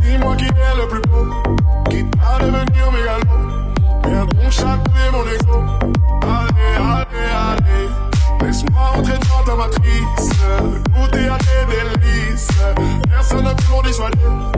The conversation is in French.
Dis-moi qui est le plus beau, qui va devenir mégalo. Viens donc châter mon ego. Allez, allez, allez. Laisse-moi entrer dans ta matrice, goûter à tes délices. Personne ne peut m'en dissuader.